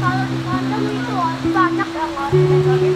kalau di kandang itu banyak yang orang